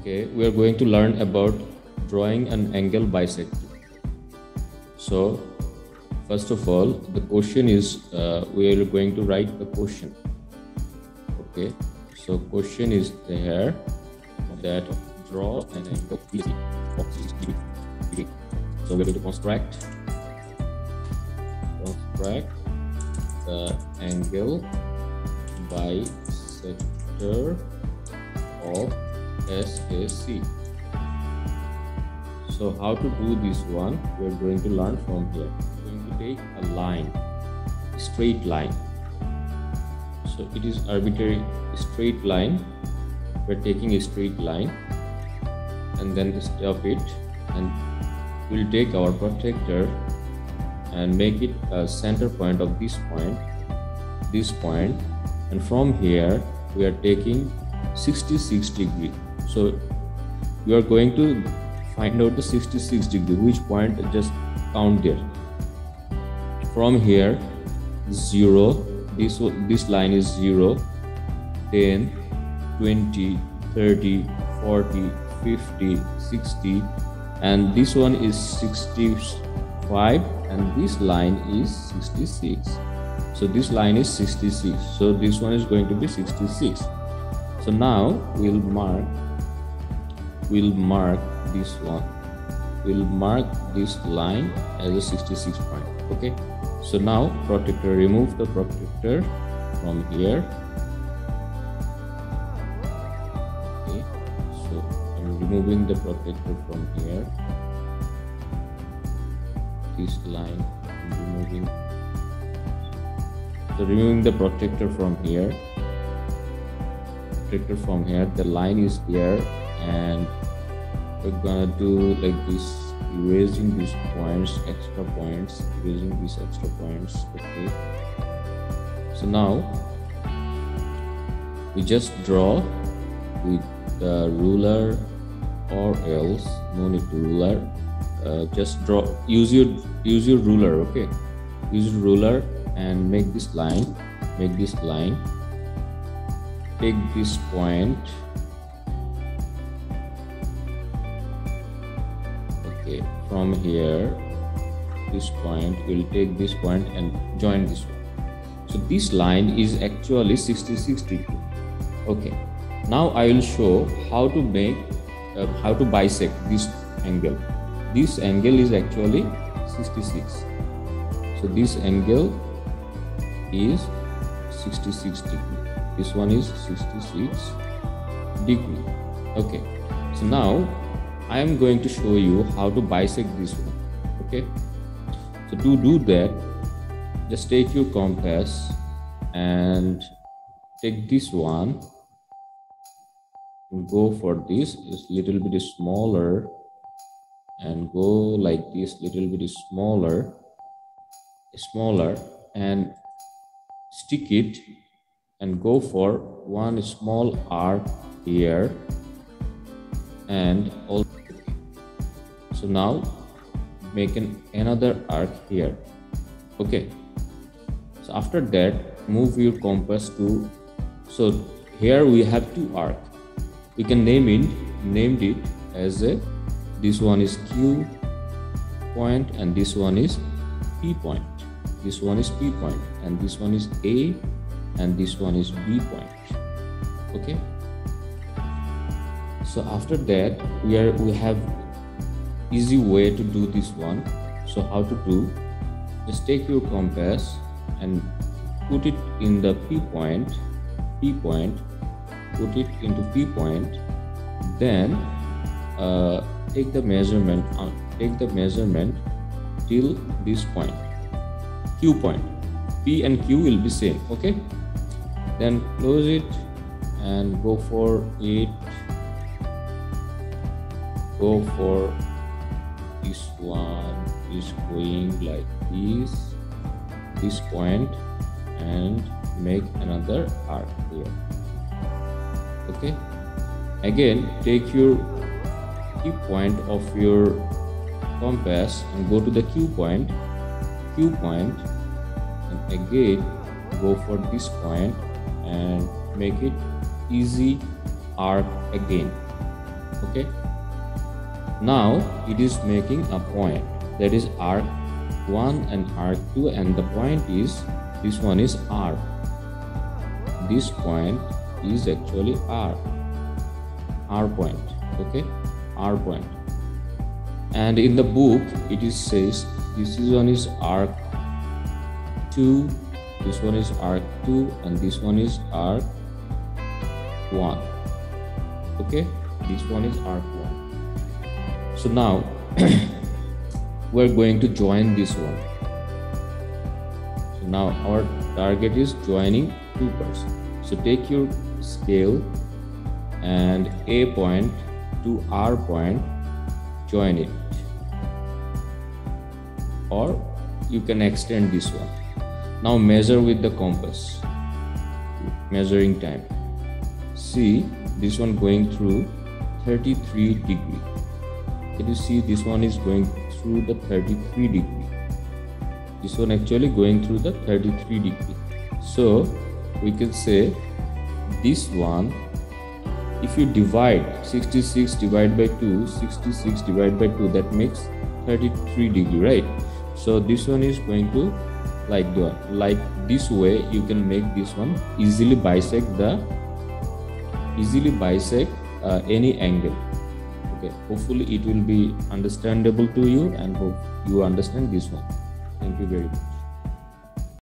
Okay, we are going to learn about drawing an angle bisector So, first of all, the question is uh, we are going to write the question. Okay, so question is there that draw an angle. So we're going to construct construct the angle bisector of SAC. So how to do this one, we're going to learn from here. We're going to take a line, straight line. So it is arbitrary straight line. We're taking a straight line and then stop it and we'll take our protractor and make it a center point of this point this point and from here we are taking 66 degree so you are going to find out the 66 degree which point just count there. From here 0 this this line is 0 10 20 30 40 50 60 and this one is 65 and this line is 66 so this line is 66 so this one is going to be 66 so now we'll mark we'll mark this one. We'll mark this line as a 66 point okay? So now protractor remove the protractor from here. Okay so i'm removing the protractor from here. This line i'm removing. So removing the protractor from here. Protractor from here the line is there and we're gonna do like this erasing these points extra points erasing these extra points okay so now we just draw with the ruler or else no need to ruler. Uh, just draw use your use your ruler okay? Use your ruler and make this line make this line. Take this point okay from here this point we'll take this point and join this one. So this line is actually 66 degree. Okay. Now i will show how to make uh, how to bisect this angle. This angle is actually 66 so this angle is 66 degree. This one is 66 degree. Okay. So now i am going to show you how to bisect this one okay? So to do that just take your compass and take this one go for this. Is little bit smaller and go like this little bit smaller smaller and stick it and go for one small arc here and also so now make an another arc here. Okay. So after that move your compass to so here we have two arc. We can name it named it as a this one is q point and this one is p point. This one is p point and this one is a and this one is b point. Okay. So after that we are we have easy way to do this one. So how to do? Just take your compass and put it in the p point p point put it into p point. Then uh, take the measurement on take the measurement till this point q point. P and q will be same okay? Then close it and go for it. Go for this one is going like this this point and make another arc here. Okay? Again take your key point of your compass and go to the q point. Q point. And again go for this point and make it easy arc again. Okay now it is making a point. That is arc 1 and arc 2 and the point is this one is r this point is actually r r point okay? R point. and in the book it is says this one is arc 2 this one is arc 2 and this one is arc 1 okay? This one is arc 1 so now we're going to join this one. So now our target is joining two person so take your scale and a point to r point join it. Or you can extend this one. Now measure with the compass. Measuring time. See this one going through 33 degree can you see this one is going through the 33 degree? This one actually going through the 33 degree. So we can say this one if you divide 66 divided by 2 66 divided by 2 that makes 33 degree right? So this one is going to like the like this way you can make this one easily bisect the easily bisect uh, any angle okay hopefully it will be understandable to you and hope you understand this one. Thank you very much